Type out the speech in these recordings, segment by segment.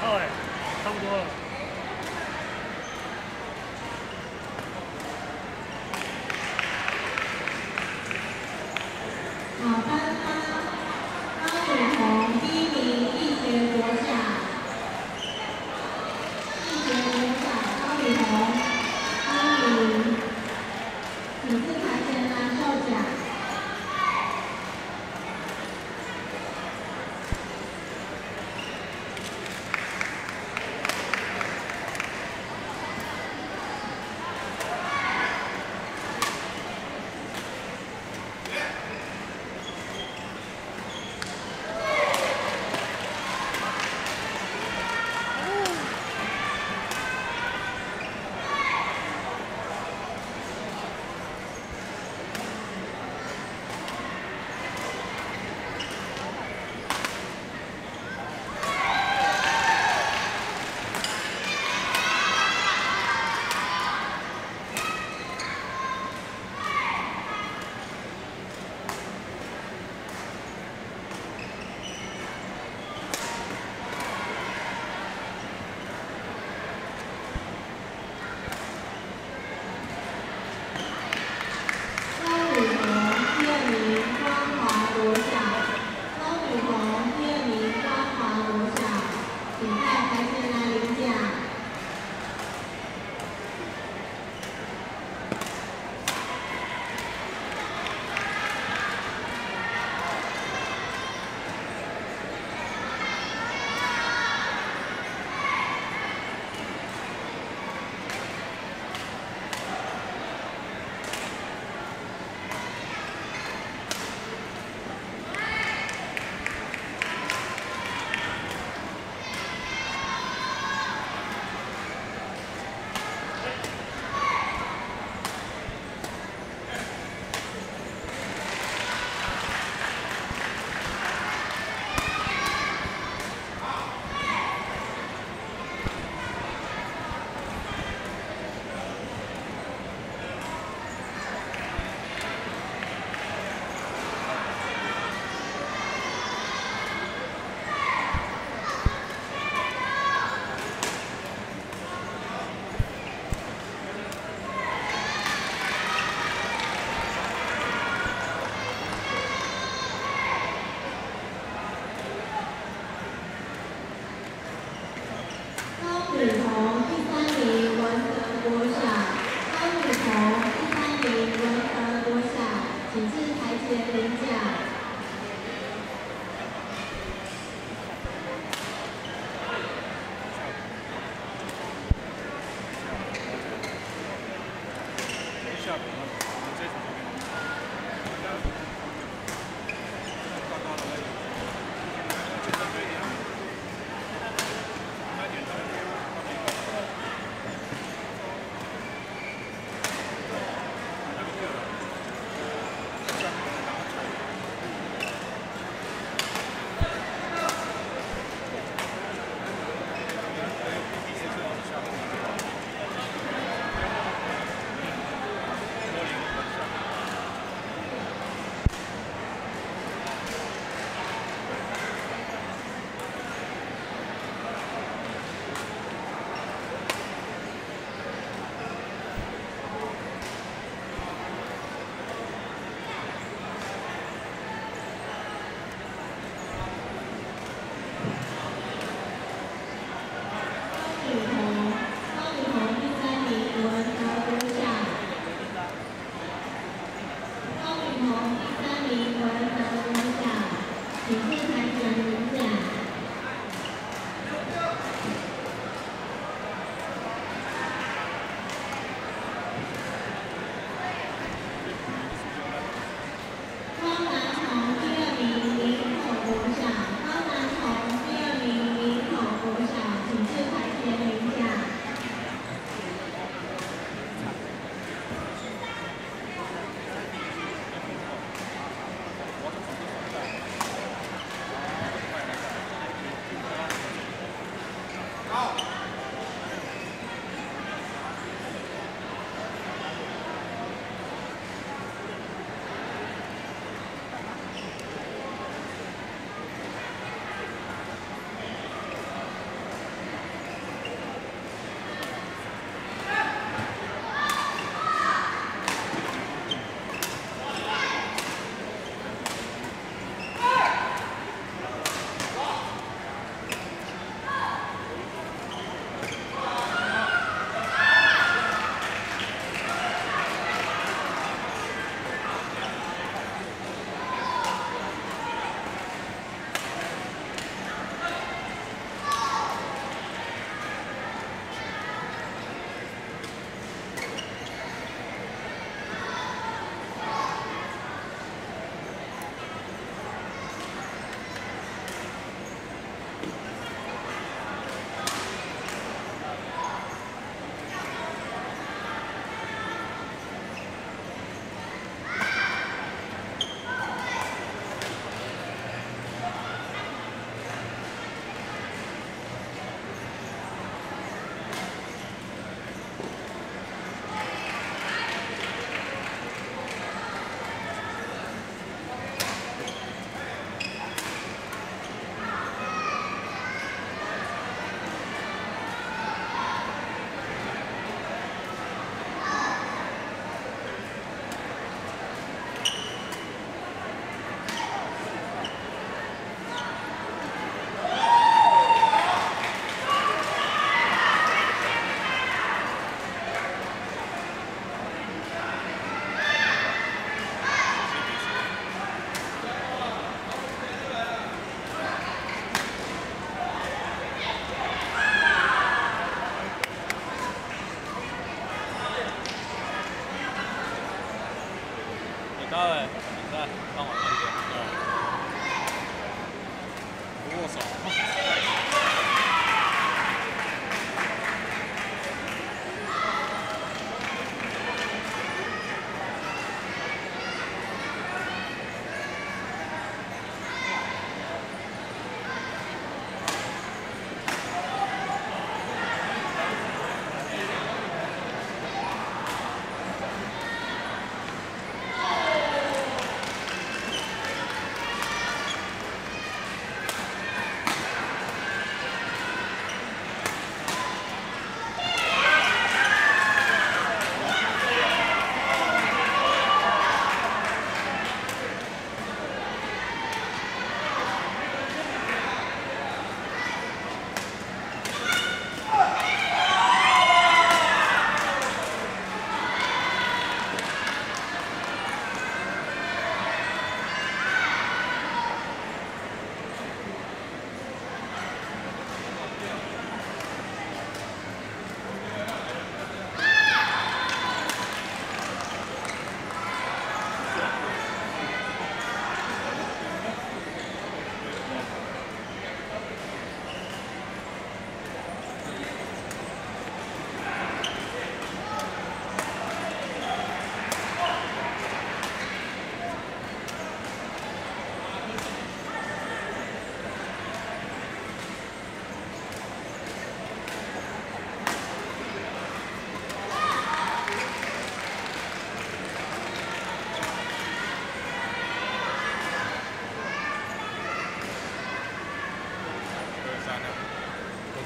好哎，差不多了。好，颁发高雨桐第一名一节国奖。一节国奖高雨桐，欢迎。此次台前颁授奖。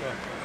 So.